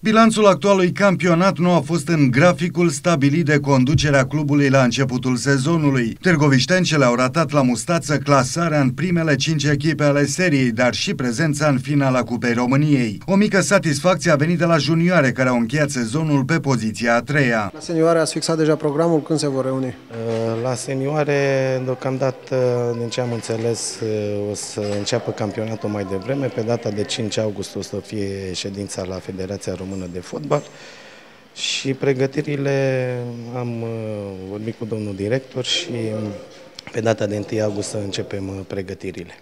Bilanțul actualului campionat nu a fost în graficul stabilit de conducerea clubului la începutul sezonului. Târgoviștencele au ratat la mustață clasarea în primele cinci echipe ale seriei, dar și prezența în finala Cupei României. O mică satisfacție a venit de la junioare, care au încheiat sezonul pe poziția a treia. La senioare ați fixat deja programul, când se vor reuni? Uh, la senioare, deocamdată, din ce am înțeles, uh, o să înceapă campionatul mai devreme. Pe data de 5 august o să fie ședința la Federația Română Română de Fotbal și pregătirile am uh, vorbit cu domnul director și pe data de 1 august să începem uh, pregătirile.